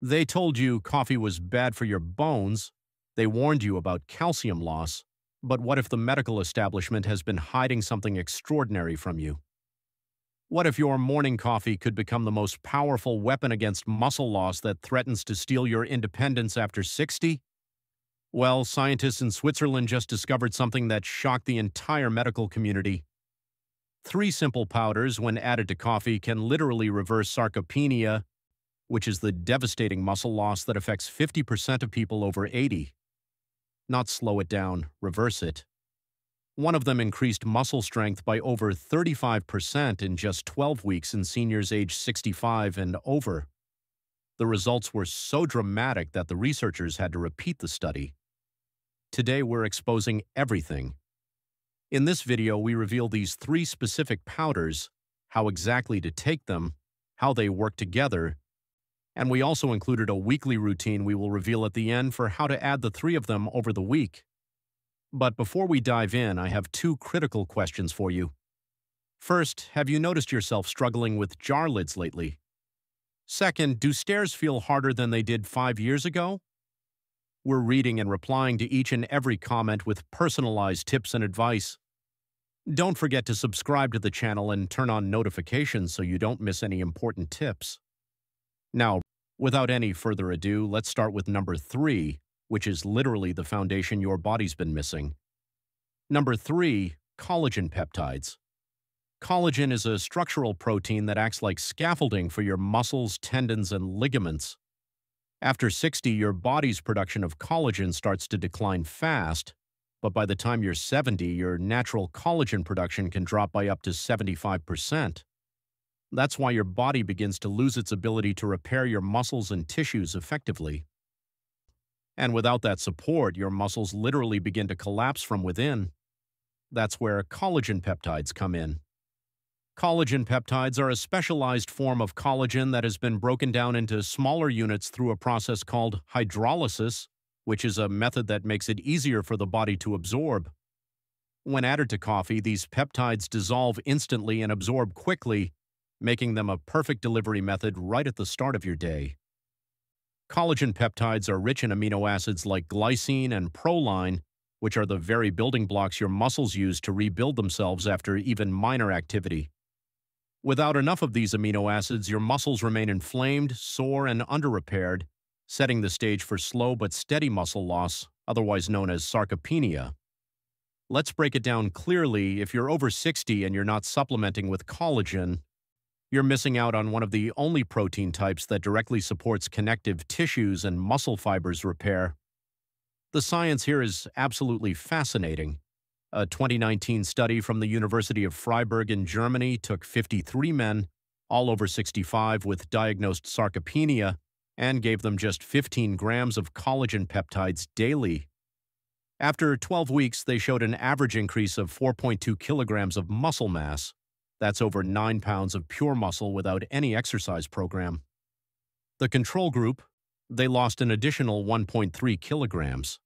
They told you coffee was bad for your bones. They warned you about calcium loss. But what if the medical establishment has been hiding something extraordinary from you? What if your morning coffee could become the most powerful weapon against muscle loss that threatens to steal your independence after 60? Well, scientists in Switzerland just discovered something that shocked the entire medical community. Three simple powders, when added to coffee, can literally reverse sarcopenia, which is the devastating muscle loss that affects 50% of people over 80. Not slow it down, reverse it. One of them increased muscle strength by over 35% in just 12 weeks in seniors age 65 and over. The results were so dramatic that the researchers had to repeat the study. Today we're exposing everything. In this video, we reveal these three specific powders, how exactly to take them, how they work together, and we also included a weekly routine we will reveal at the end for how to add the three of them over the week. But before we dive in, I have two critical questions for you. First, have you noticed yourself struggling with jar lids lately? Second, do stairs feel harder than they did five years ago? We're reading and replying to each and every comment with personalized tips and advice. Don't forget to subscribe to the channel and turn on notifications so you don't miss any important tips. Now, without any further ado, let's start with number three, which is literally the foundation your body's been missing. Number three, collagen peptides. Collagen is a structural protein that acts like scaffolding for your muscles, tendons, and ligaments. After 60, your body's production of collagen starts to decline fast, but by the time you're 70, your natural collagen production can drop by up to 75%. That's why your body begins to lose its ability to repair your muscles and tissues effectively. And without that support, your muscles literally begin to collapse from within. That's where collagen peptides come in. Collagen peptides are a specialized form of collagen that has been broken down into smaller units through a process called hydrolysis, which is a method that makes it easier for the body to absorb. When added to coffee, these peptides dissolve instantly and absorb quickly, making them a perfect delivery method right at the start of your day. Collagen peptides are rich in amino acids like glycine and proline, which are the very building blocks your muscles use to rebuild themselves after even minor activity. Without enough of these amino acids, your muscles remain inflamed, sore, and underrepaired, setting the stage for slow but steady muscle loss, otherwise known as sarcopenia. Let's break it down clearly. If you're over 60 and you're not supplementing with collagen, you're missing out on one of the only protein types that directly supports connective tissues and muscle fibers repair. The science here is absolutely fascinating. A 2019 study from the University of Freiburg in Germany took 53 men, all over 65, with diagnosed sarcopenia and gave them just 15 grams of collagen peptides daily. After 12 weeks, they showed an average increase of 4.2 kilograms of muscle mass, that's over 9 pounds of pure muscle without any exercise program. The control group, they lost an additional 1.3 kilograms.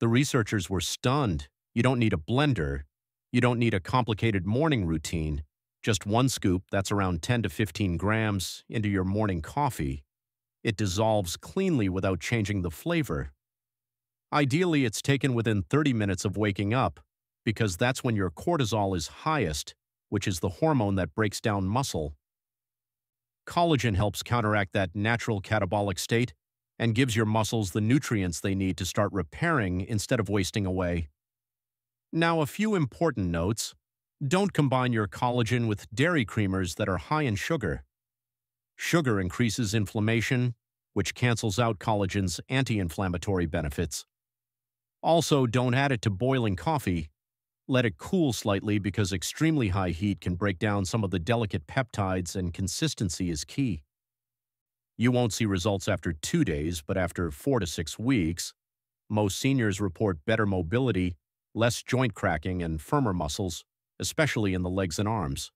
The researchers were stunned. You don't need a blender. You don't need a complicated morning routine. Just one scoop, that's around 10 to 15 grams, into your morning coffee. It dissolves cleanly without changing the flavor. Ideally, it's taken within 30 minutes of waking up, because that's when your cortisol is highest which is the hormone that breaks down muscle. Collagen helps counteract that natural catabolic state and gives your muscles the nutrients they need to start repairing instead of wasting away. Now, a few important notes. Don't combine your collagen with dairy creamers that are high in sugar. Sugar increases inflammation, which cancels out collagen's anti-inflammatory benefits. Also, don't add it to boiling coffee let it cool slightly because extremely high heat can break down some of the delicate peptides and consistency is key. You won't see results after two days, but after four to six weeks. Most seniors report better mobility, less joint cracking, and firmer muscles, especially in the legs and arms.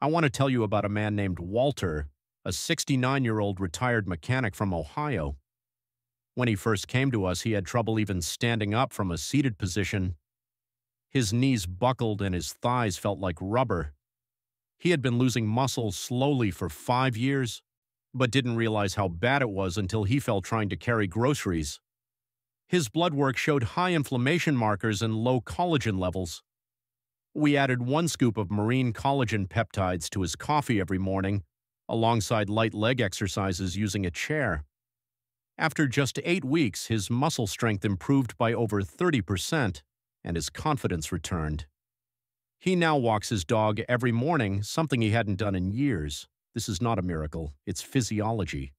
I want to tell you about a man named Walter, a 69-year-old retired mechanic from Ohio. When he first came to us, he had trouble even standing up from a seated position his knees buckled and his thighs felt like rubber. He had been losing muscle slowly for five years, but didn't realize how bad it was until he fell trying to carry groceries. His blood work showed high inflammation markers and low collagen levels. We added one scoop of marine collagen peptides to his coffee every morning, alongside light leg exercises using a chair. After just eight weeks, his muscle strength improved by over 30%, and his confidence returned. He now walks his dog every morning, something he hadn't done in years. This is not a miracle, it's physiology.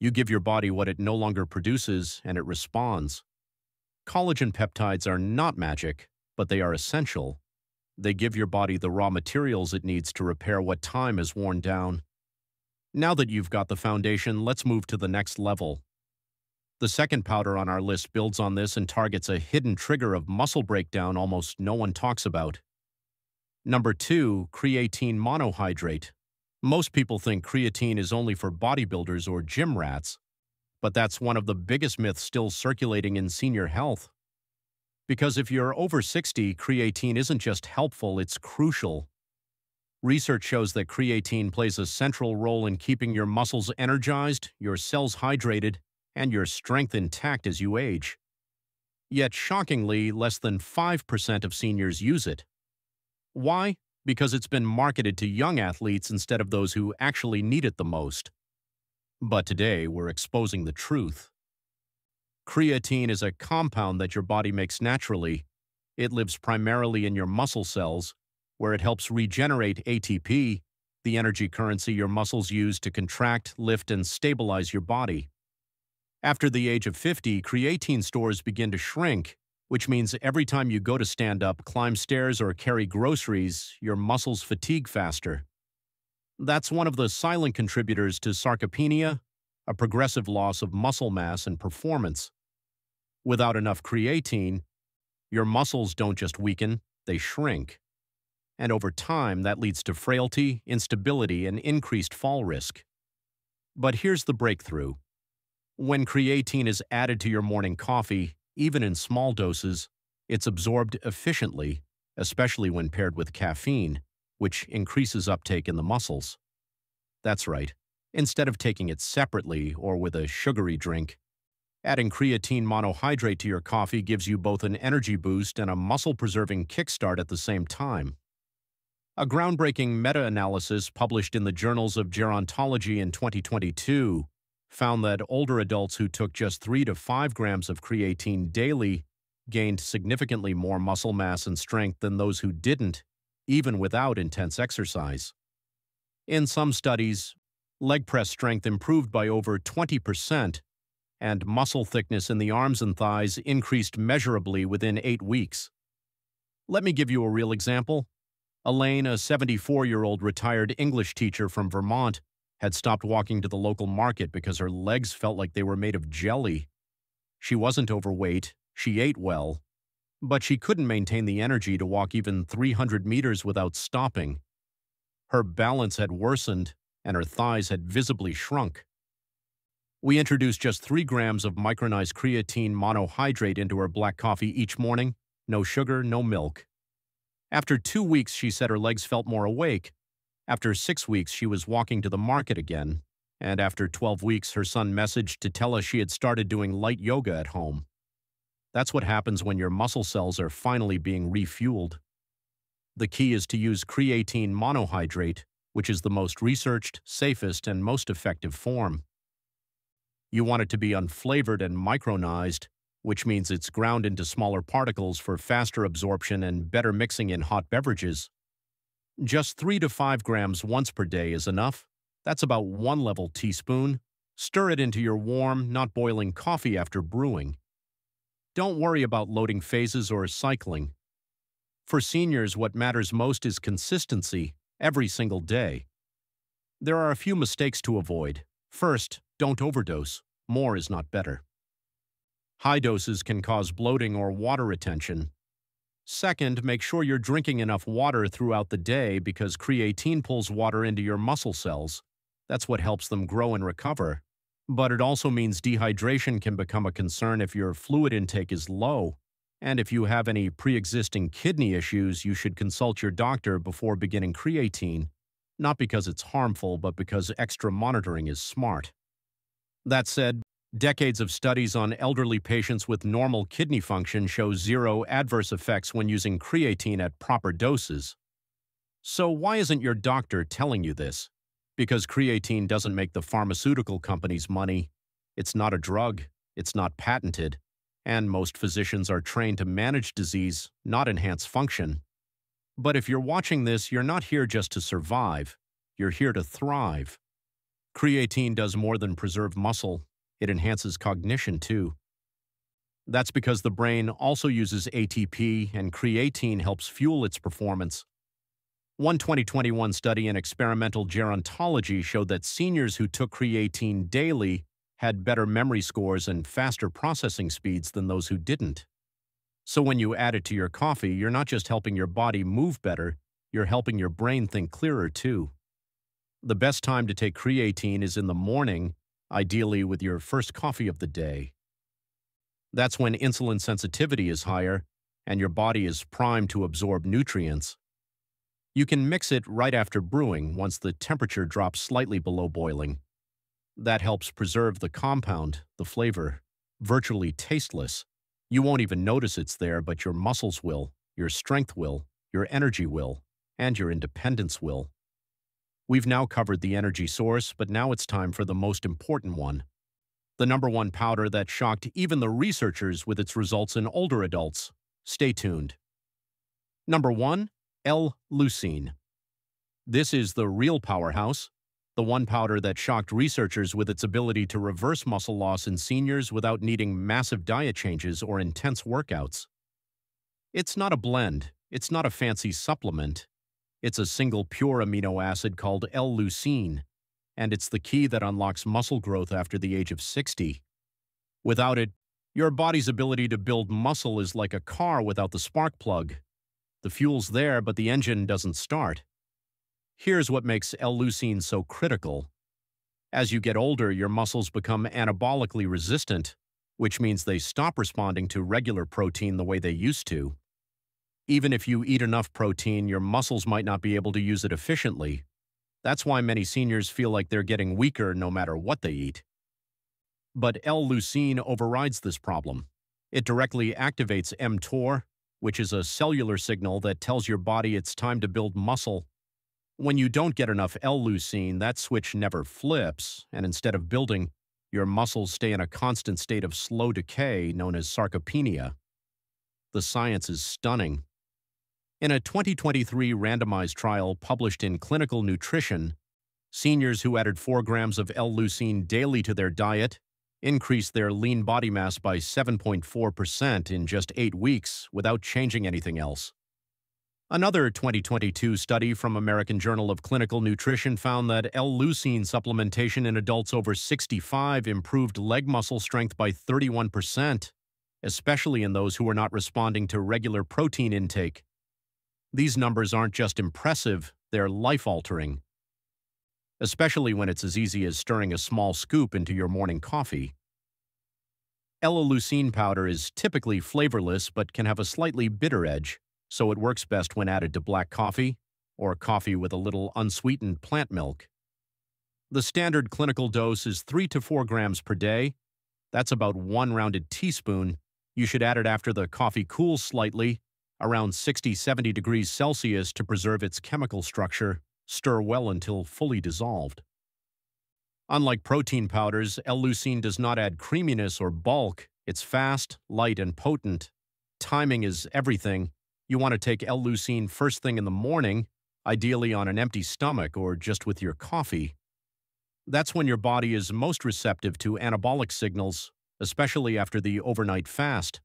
You give your body what it no longer produces, and it responds. Collagen peptides are not magic, but they are essential. They give your body the raw materials it needs to repair what time has worn down. Now that you've got the foundation, let's move to the next level. The second powder on our list builds on this and targets a hidden trigger of muscle breakdown almost no one talks about. Number 2, creatine monohydrate. Most people think creatine is only for bodybuilders or gym rats, but that's one of the biggest myths still circulating in senior health. Because if you're over 60, creatine isn't just helpful, it's crucial. Research shows that creatine plays a central role in keeping your muscles energized, your cells hydrated, and your strength intact as you age. Yet, shockingly, less than 5% of seniors use it. Why? Because it's been marketed to young athletes instead of those who actually need it the most. But today, we're exposing the truth. Creatine is a compound that your body makes naturally. It lives primarily in your muscle cells where it helps regenerate ATP, the energy currency your muscles use to contract, lift, and stabilize your body. After the age of 50, creatine stores begin to shrink, which means every time you go to stand up, climb stairs, or carry groceries, your muscles fatigue faster. That's one of the silent contributors to sarcopenia, a progressive loss of muscle mass and performance. Without enough creatine, your muscles don't just weaken, they shrink and over time that leads to frailty, instability, and increased fall risk. But here's the breakthrough. When creatine is added to your morning coffee, even in small doses, it's absorbed efficiently, especially when paired with caffeine, which increases uptake in the muscles. That's right. Instead of taking it separately or with a sugary drink, adding creatine monohydrate to your coffee gives you both an energy boost and a muscle-preserving kickstart at the same time. A groundbreaking meta analysis published in the Journals of Gerontology in 2022 found that older adults who took just 3 to 5 grams of creatine daily gained significantly more muscle mass and strength than those who didn't, even without intense exercise. In some studies, leg press strength improved by over 20%, and muscle thickness in the arms and thighs increased measurably within eight weeks. Let me give you a real example. Elaine, a 74 year old retired English teacher from Vermont, had stopped walking to the local market because her legs felt like they were made of jelly. She wasn't overweight, she ate well, but she couldn't maintain the energy to walk even 300 meters without stopping. Her balance had worsened, and her thighs had visibly shrunk. We introduced just 3 grams of micronized creatine monohydrate into her black coffee each morning, no sugar, no milk. After two weeks, she said her legs felt more awake. After six weeks, she was walking to the market again. And after 12 weeks, her son messaged to tell us she had started doing light yoga at home. That's what happens when your muscle cells are finally being refueled. The key is to use creatine monohydrate, which is the most researched, safest, and most effective form. You want it to be unflavored and micronized, which means it's ground into smaller particles for faster absorption and better mixing in hot beverages. Just 3 to 5 grams once per day is enough. That's about one level teaspoon. Stir it into your warm, not boiling coffee after brewing. Don't worry about loading phases or cycling. For seniors, what matters most is consistency, every single day. There are a few mistakes to avoid. First, don't overdose. More is not better. High doses can cause bloating or water retention. Second, make sure you're drinking enough water throughout the day because creatine pulls water into your muscle cells. That's what helps them grow and recover. But it also means dehydration can become a concern if your fluid intake is low. And if you have any pre existing kidney issues, you should consult your doctor before beginning creatine. not because it's harmful, but because extra monitoring is smart. That said, decades of studies on elderly patients with normal kidney function show zero adverse effects when using creatine at proper doses. So why isn't your doctor telling you this? Because creatine doesn't make the pharmaceutical companies money. It's not a drug. It's not patented. And most physicians are trained to manage disease, not enhance function. But if you're watching this, you're not here just to survive. You're here to thrive. Creatine does more than preserve muscle. It enhances cognition, too. That's because the brain also uses ATP, and creatine helps fuel its performance. One 2021 study in experimental gerontology showed that seniors who took creatine daily had better memory scores and faster processing speeds than those who didn't. So when you add it to your coffee, you're not just helping your body move better, you're helping your brain think clearer too. The best time to take creatine is in the morning, ideally with your first coffee of the day. That's when insulin sensitivity is higher and your body is primed to absorb nutrients. You can mix it right after brewing once the temperature drops slightly below boiling. That helps preserve the compound, the flavor, virtually tasteless, you won't even notice it's there, but your muscles will, your strength will, your energy will, and your independence will. We've now covered the energy source, but now it's time for the most important one. The number one powder that shocked even the researchers with its results in older adults. Stay tuned. Number 1. L-Leucine. This is the real powerhouse, the one powder that shocked researchers with its ability to reverse muscle loss in seniors without needing massive diet changes or intense workouts. It's not a blend, it's not a fancy supplement. It's a single pure amino acid called L-leucine, and it's the key that unlocks muscle growth after the age of 60. Without it, your body's ability to build muscle is like a car without the spark plug. The fuel's there, but the engine doesn't start. Here's what makes L-leucine so critical. As you get older, your muscles become anabolically resistant, which means they stop responding to regular protein the way they used to. Even if you eat enough protein, your muscles might not be able to use it efficiently. That's why many seniors feel like they're getting weaker no matter what they eat. But L-leucine overrides this problem. It directly activates mTOR, which is a cellular signal that tells your body it's time to build muscle when you don't get enough L-leucine, that switch never flips, and instead of building, your muscles stay in a constant state of slow decay known as sarcopenia. The science is stunning. In a 2023 randomized trial published in Clinical Nutrition, seniors who added 4 grams of L-leucine daily to their diet increased their lean body mass by 7.4% in just 8 weeks without changing anything else. Another 2022 study from American Journal of Clinical Nutrition found that L-leucine supplementation in adults over 65 improved leg muscle strength by 31%, especially in those who were not responding to regular protein intake. These numbers aren't just impressive, they're life-altering, especially when it's as easy as stirring a small scoop into your morning coffee. L-leucine powder is typically flavorless but can have a slightly bitter edge so it works best when added to black coffee or coffee with a little unsweetened plant milk. The standard clinical dose is 3 to 4 grams per day. That's about one rounded teaspoon. You should add it after the coffee cools slightly, around 60-70 degrees Celsius to preserve its chemical structure. Stir well until fully dissolved. Unlike protein powders, L-leucine does not add creaminess or bulk. It's fast, light, and potent. Timing is everything, you want to take L-leucine first thing in the morning, ideally on an empty stomach or just with your coffee. That's when your body is most receptive to anabolic signals, especially after the overnight fast.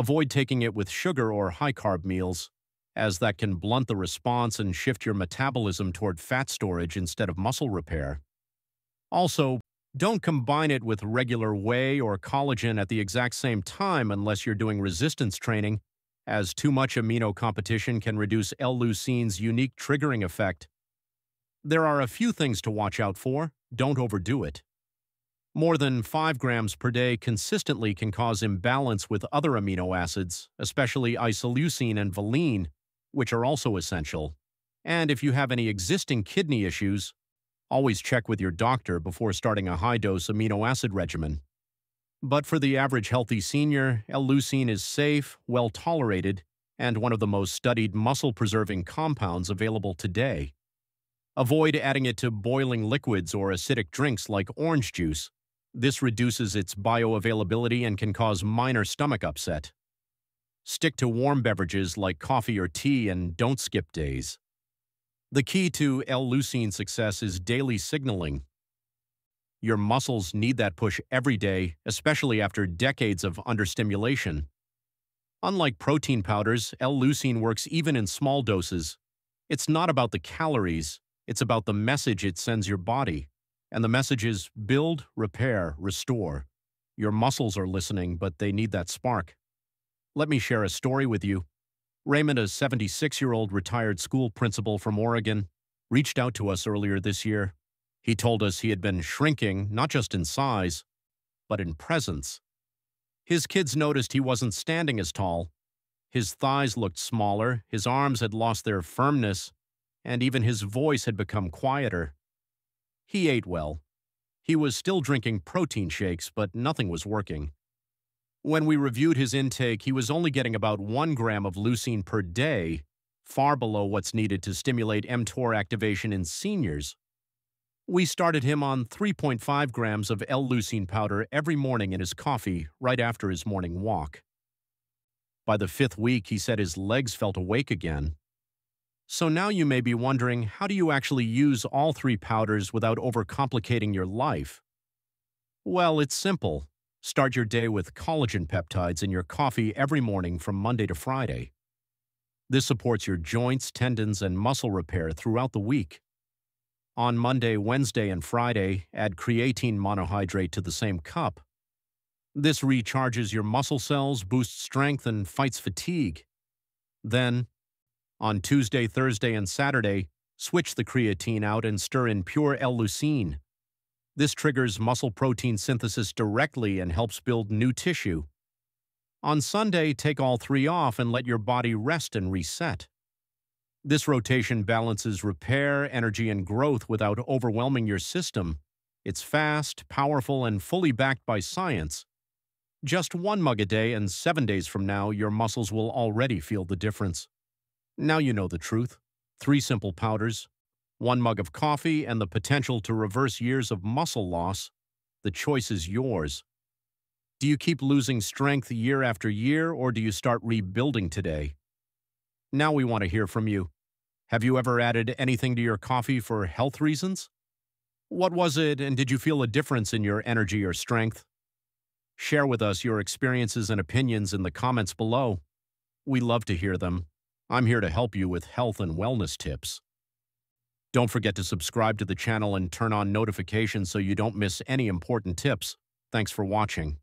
Avoid taking it with sugar or high-carb meals, as that can blunt the response and shift your metabolism toward fat storage instead of muscle repair. Also, don't combine it with regular whey or collagen at the exact same time unless you're doing resistance training as too much amino competition can reduce L-leucine's unique triggering effect. There are a few things to watch out for. Don't overdo it. More than 5 grams per day consistently can cause imbalance with other amino acids, especially isoleucine and valine, which are also essential. And if you have any existing kidney issues, always check with your doctor before starting a high-dose amino acid regimen. But for the average healthy senior, L-leucine is safe, well-tolerated, and one of the most studied muscle-preserving compounds available today. Avoid adding it to boiling liquids or acidic drinks like orange juice. This reduces its bioavailability and can cause minor stomach upset. Stick to warm beverages like coffee or tea and don't skip days. The key to L-leucine success is daily signaling. Your muscles need that push every day, especially after decades of understimulation. Unlike protein powders, L-leucine works even in small doses. It's not about the calories, it's about the message it sends your body. And the message is build, repair, restore. Your muscles are listening, but they need that spark. Let me share a story with you. Raymond, a 76 year old retired school principal from Oregon, reached out to us earlier this year. He told us he had been shrinking, not just in size, but in presence. His kids noticed he wasn't standing as tall. His thighs looked smaller, his arms had lost their firmness, and even his voice had become quieter. He ate well. He was still drinking protein shakes, but nothing was working. When we reviewed his intake, he was only getting about 1 gram of leucine per day, far below what's needed to stimulate mTOR activation in seniors. We started him on 3.5 grams of L-leucine powder every morning in his coffee right after his morning walk. By the fifth week, he said his legs felt awake again. So now you may be wondering, how do you actually use all three powders without overcomplicating your life? Well, it's simple. Start your day with collagen peptides in your coffee every morning from Monday to Friday. This supports your joints, tendons, and muscle repair throughout the week. On Monday, Wednesday, and Friday, add creatine monohydrate to the same cup. This recharges your muscle cells, boosts strength, and fights fatigue. Then, on Tuesday, Thursday, and Saturday, switch the creatine out and stir in pure L-leucine. This triggers muscle protein synthesis directly and helps build new tissue. On Sunday, take all three off and let your body rest and reset. This rotation balances repair, energy, and growth without overwhelming your system. It's fast, powerful, and fully backed by science. Just one mug a day, and seven days from now, your muscles will already feel the difference. Now you know the truth. Three simple powders, one mug of coffee, and the potential to reverse years of muscle loss, the choice is yours. Do you keep losing strength year after year, or do you start rebuilding today? Now we want to hear from you. Have you ever added anything to your coffee for health reasons? What was it, and did you feel a difference in your energy or strength? Share with us your experiences and opinions in the comments below. We love to hear them. I'm here to help you with health and wellness tips. Don't forget to subscribe to the channel and turn on notifications so you don't miss any important tips. Thanks for watching.